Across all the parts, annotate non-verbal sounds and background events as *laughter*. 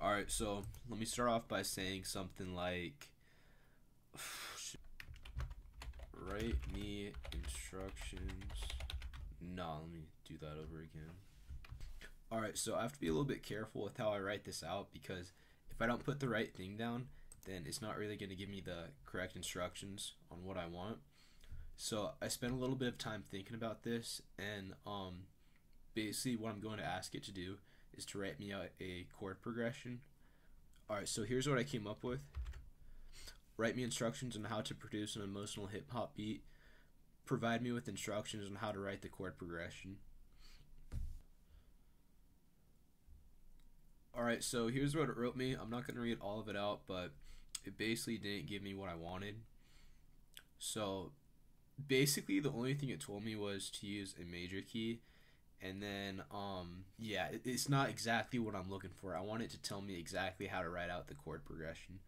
All right, so let me start off by saying something like write me instructions. No, let me do that over again. All right, so I have to be a little bit careful with how I write this out because if I don't put the right thing down, then it's not really going to give me the correct instructions on what I want. So I spent a little bit of time thinking about this, and um, basically what I'm going to ask it to do is to write me out a chord progression. Alright, so here's what I came up with. Write me instructions on how to produce an emotional hip hop beat. Provide me with instructions on how to write the chord progression. Alright, so here's what it wrote me. I'm not going to read all of it out, but it basically didn't give me what I wanted. So basically, the only thing it told me was to use a major key and then um yeah it's not exactly what i'm looking for. I want it to tell me exactly how to write out the chord progression.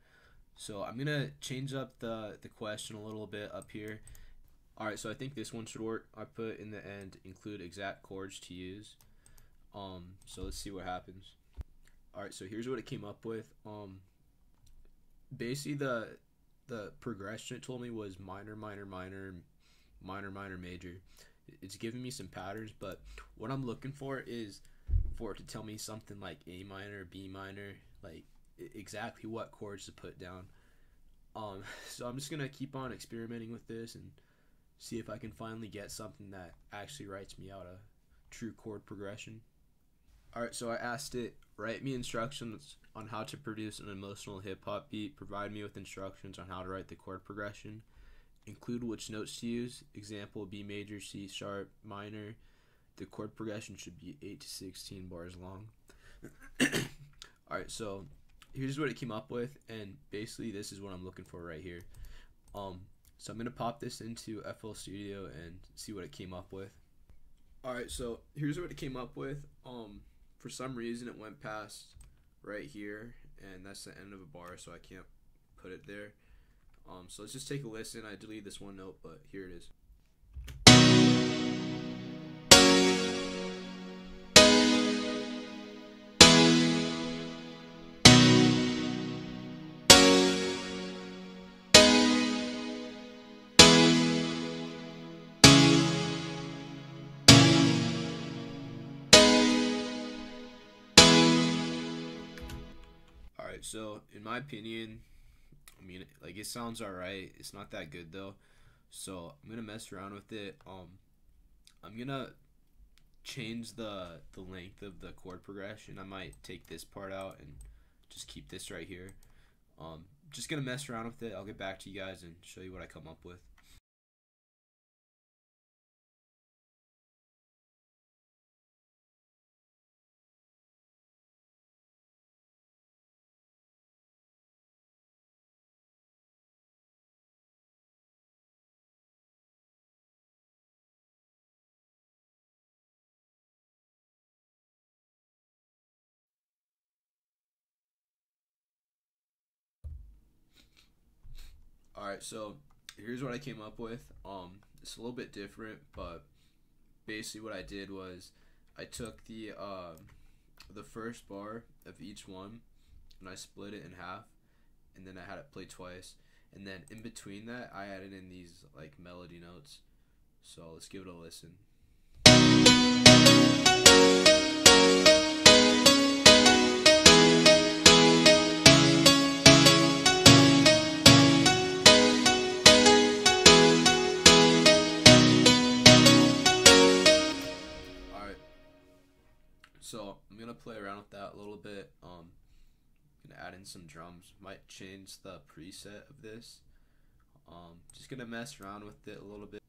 So i'm gonna change up the the question a little bit up here. All right so i think this one should work. I put in the end include exact chords to use. Um so let's see what happens. All right so here's what it came up with. Um basically the the progression it told me was minor minor minor minor minor major it's giving me some patterns, but what I'm looking for is for it to tell me something like A minor, B minor, like exactly what chords to put down. Um, *laughs* so I'm just gonna keep on experimenting with this and see if I can finally get something that actually writes me out a true chord progression. Alright, so I asked it, write me instructions on how to produce an emotional hip hop beat, provide me with instructions on how to write the chord progression include which notes to use. Example B major, C sharp, minor. The chord progression should be 8 to 16 bars long. *coughs* Alright, so here's what it came up with, and basically this is what I'm looking for right here. Um, so I'm gonna pop this into FL Studio and see what it came up with. Alright, so here's what it came up with. Um, for some reason it went past right here, and that's the end of a bar, so I can't put it there. Um, so let's just take a listen. I deleted this one note, but here it is. So in my opinion, I mean, like it sounds alright. It's not that good though. So I'm gonna mess around with it. Um, I'm gonna change the the length of the chord progression. I might take this part out and just keep this right here. Um, just gonna mess around with it. I'll get back to you guys and show you what I come up with. Right, so here's what I came up with. Um, it's a little bit different, but basically what I did was I took the uh, the first bar of each one and I split it in half, and then I had it play twice, and then in between that I added in these like melody notes. So let's give it a listen. So I'm gonna play around with that a little bit. Um, gonna add in some drums. Might change the preset of this. Um, just gonna mess around with it a little bit.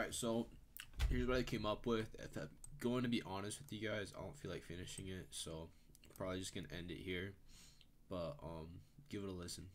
Right, so here's what I came up with. If I'm going to be honest with you guys, I don't feel like finishing it, so probably just gonna end it here. But um, give it a listen.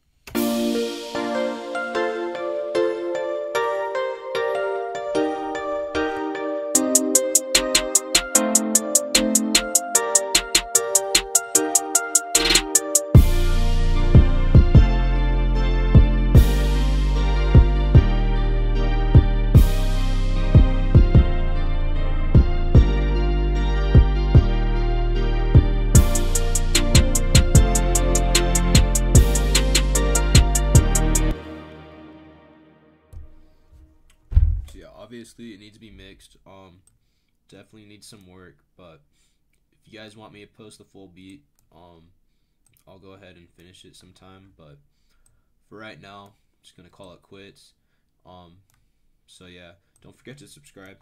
Obviously it needs to be mixed. Um, definitely needs some work, but if you guys want me to post the full beat, um, I'll go ahead and finish it sometime. But for right now, just gonna call it quits. Um, so yeah, don't forget to subscribe.